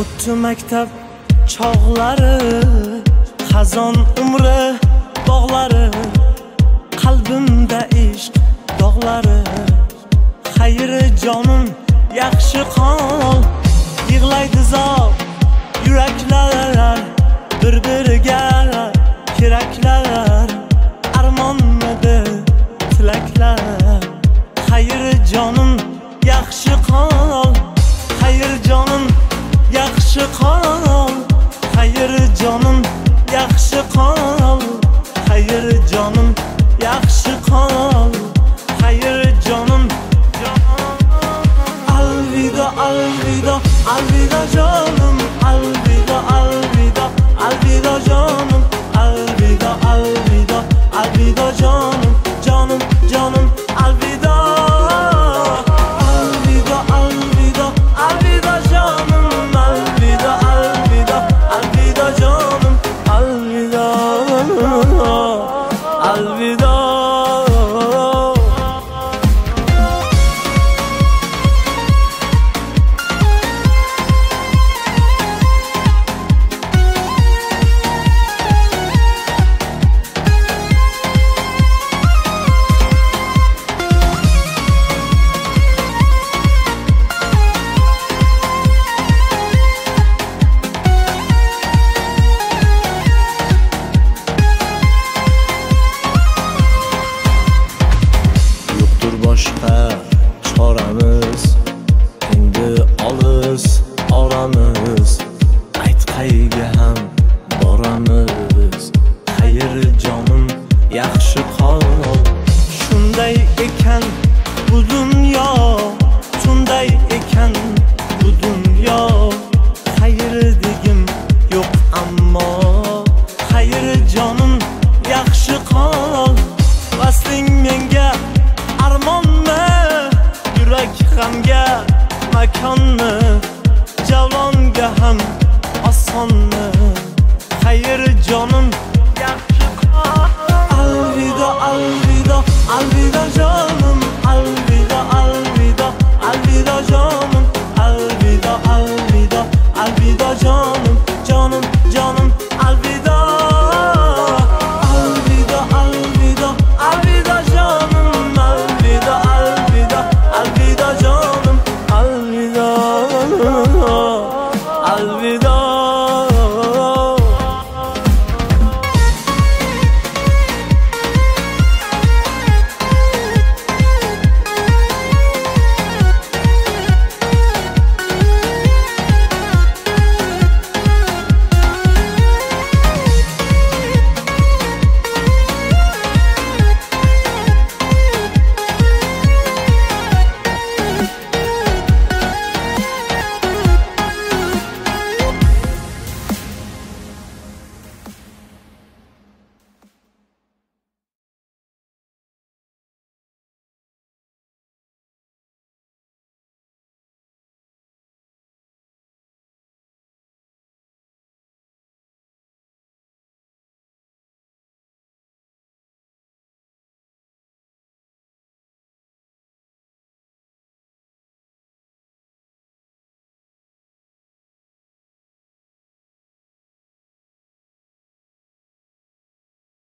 o'tdi maktab chog'lari xazon umri bog'lari qalbimda ishq dog'lari. Xayri jonim yaxshi qol. Alvido alvido alvido jonim alvido alvido alvido jonim alvido alvido alvido jonim jonim jonim alvido alvido alvido alvido jonim alvido alvido alvido jonim ekan bu dunyo. Xayri degim yo'q ammo xayr jonim yaxshi qol. Vasling menga armonmi? Yurak g'amga makonmi? Javlonga ham osonmi? Xayr jonim yaxshi qol. Alvido alvido alvido jon